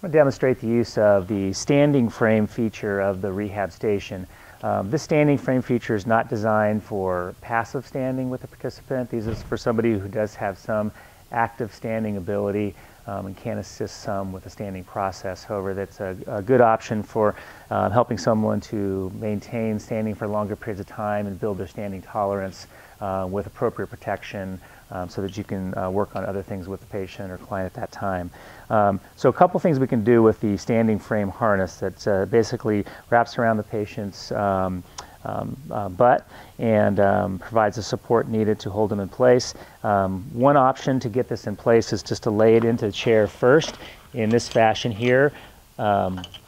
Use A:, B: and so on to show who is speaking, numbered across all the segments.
A: I'm going to demonstrate the use of the standing frame feature of the rehab station. Um, this standing frame feature is not designed for passive standing with the participant. This is for somebody who does have some active standing ability um, and can assist some with the standing process. However, that's a, a good option for uh, helping someone to maintain standing for longer periods of time and build their standing tolerance uh, with appropriate protection um, so that you can uh, work on other things with the patient or client at that time. Um, so a couple things we can do with the standing frame harness that uh, basically wraps around the patient's um, um, uh, butt and um, provides the support needed to hold them in place. Um, one option to get this in place is just to lay it into the chair first in this fashion here.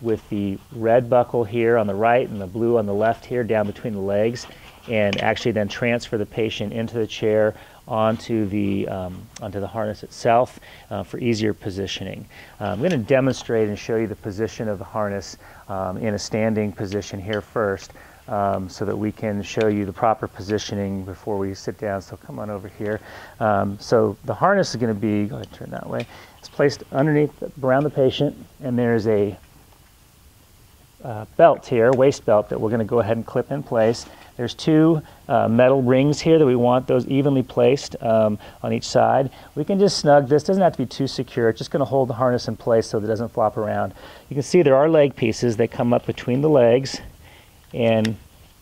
A: With the red buckle here on the right and the blue on the left here down between the legs and actually then transfer the patient into the chair onto the, um, onto the harness itself uh, for easier positioning. Uh, I'm going to demonstrate and show you the position of the harness um, in a standing position here first um, so that we can show you the proper positioning before we sit down. So come on over here. Um, so the harness is going to be, go ahead turn that way. It's placed underneath, around the patient and there's a uh, belt here, waist belt that we're going to go ahead and clip in place. There's two uh, metal rings here that we want those evenly placed um, on each side. We can just snug this. doesn't have to be too secure. It's just going to hold the harness in place so that it doesn't flop around. You can see there are leg pieces that come up between the legs and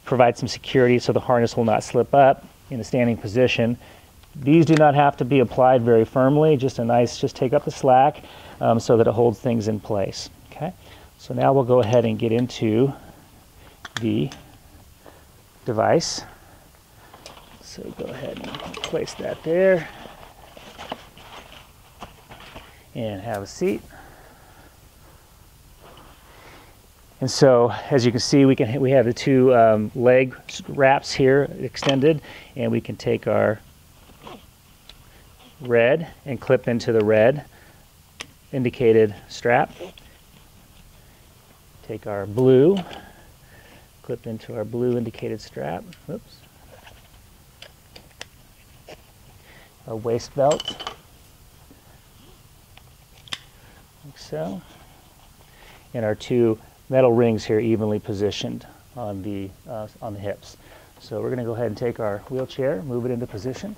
A: provide some security so the harness will not slip up in a standing position. These do not have to be applied very firmly, just a nice, just take up the slack um, so that it holds things in place. Okay, so now we'll go ahead and get into the device. So go ahead and place that there and have a seat. And so, as you can see, we can we have the two um, leg wraps here extended, and we can take our red and clip into the red indicated strap. Take our blue clip into our blue indicated strap. Oops. Our waist belt, like so. And our two metal rings here evenly positioned on the, uh, on the hips. So we're going to go ahead and take our wheelchair, move it into position.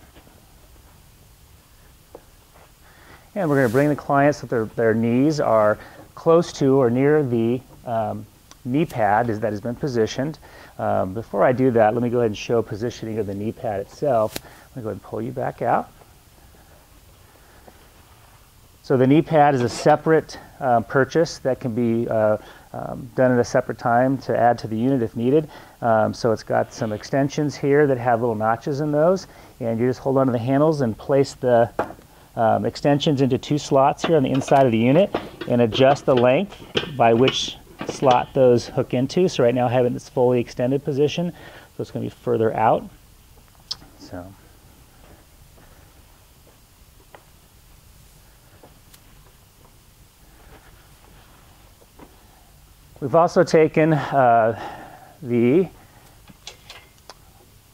A: And we're going to bring the client so their, their knees are close to or near the um, knee pad is, that has been positioned. Um, before I do that, let me go ahead and show positioning of the knee pad itself. Let me go ahead and pull you back out. So the knee pad is a separate uh, purchase that can be uh, um, done at a separate time to add to the unit if needed. Um, so it's got some extensions here that have little notches in those, and you just hold onto the handles and place the um, extensions into two slots here on the inside of the unit and adjust the length by which slot those hook into. So right now I have it in its fully extended position, so it's going to be further out. So. We've also taken uh, the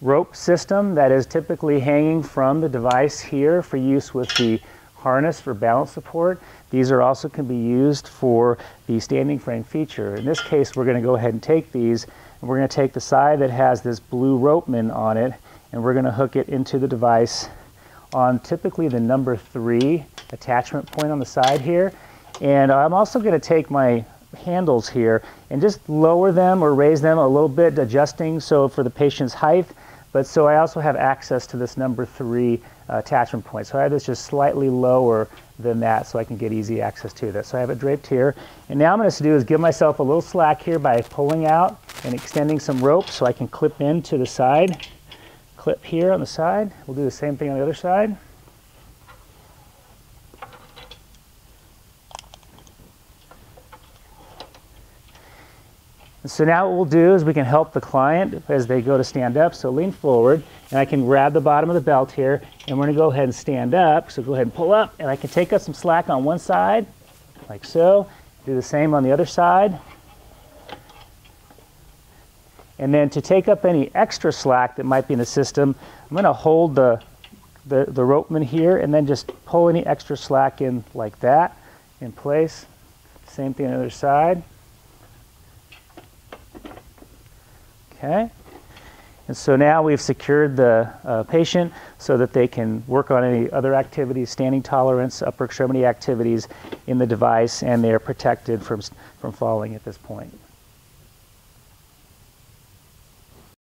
A: rope system that is typically hanging from the device here for use with the harness for balance support. These are also can be used for the standing frame feature. In this case, we're going to go ahead and take these, and we're going to take the side that has this blue ropeman on it, and we're going to hook it into the device on typically the number three attachment point on the side here. And I'm also going to take my handles here and just lower them or raise them a little bit, adjusting so for the patient's height. But so I also have access to this number three Uh, attachment point. So I have this just slightly lower than that so I can get easy access to this. So I have it draped here. And now I'm going to do is give myself a little slack here by pulling out and extending some rope so I can clip into the side. Clip here on the side. We'll do the same thing on the other side. So now what we'll do is we can help the client as they go to stand up. So lean forward, and I can grab the bottom of the belt here, and we're to go ahead and stand up. So go ahead and pull up, and I can take up some slack on one side, like so. Do the same on the other side. And then to take up any extra slack that might be in the system, I'm going to hold the, the, the ropeman here and then just pull any extra slack in like that in place Same thing on the other side. Okay. And so now we've secured the uh, patient so that they can work on any other activities, standing tolerance, upper extremity activities in the device, and they are protected from, from falling at this point.